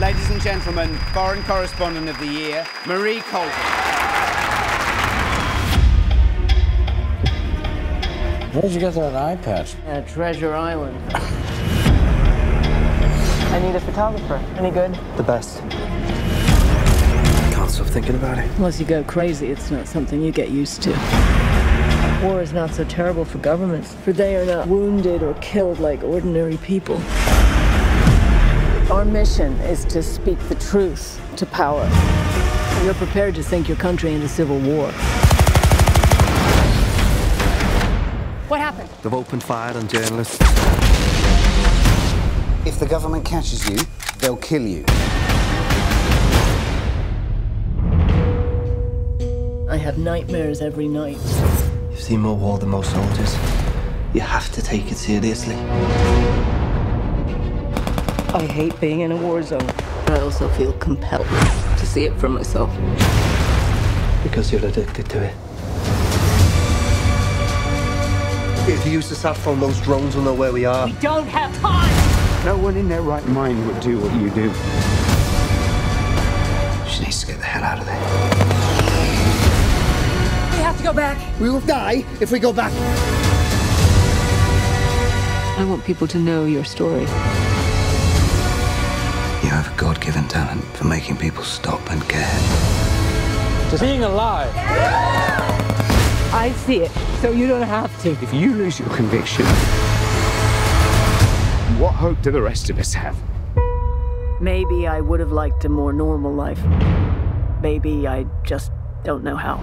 and gentlemen, Foreign Correspondent of the Year, Marie Colvin. Where'd you get that eye patch? Uh, Treasure Island. I need a photographer. Any good? The best. Can't stop thinking about it. Once you go crazy, it's not something you get used to. War is not so terrible for governments, for they are not wounded or killed like ordinary people. Our mission is to speak the truth to power. You're prepared to sink your country into civil war. What happened? They've opened fire on journalists. If the government catches you, they'll kill you. I have nightmares every night. You've seen more war than most soldiers. You have to take it seriously. I hate being in a war zone, but I also feel compelled to see it for myself. Because you're addicted to it. If you use the sat phone, those drones will know where we are. We don't have time! No one in their right mind would do what you do. She needs to get the hell out of there. We have to go back. We will die if we go back. I want people to know your story. You have a God given talent for making people stop and care. Just being alive. I see it, so you don't have to. If you lose your conviction, what hope do the rest of us have? Maybe I would have liked a more normal life. Maybe I just don't know how.